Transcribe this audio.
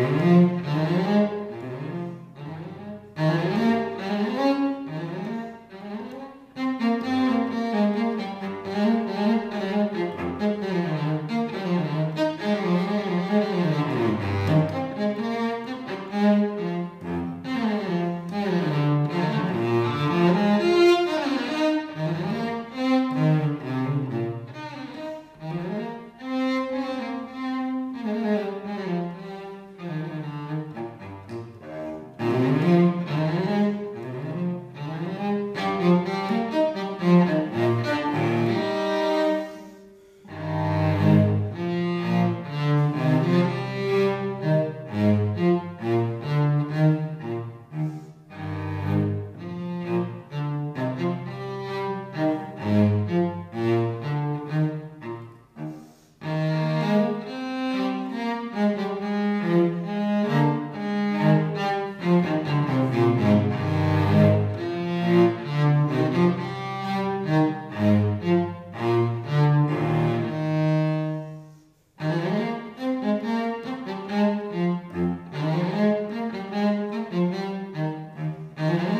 Mm-hmm. Música Mm-hmm.